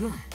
Huh.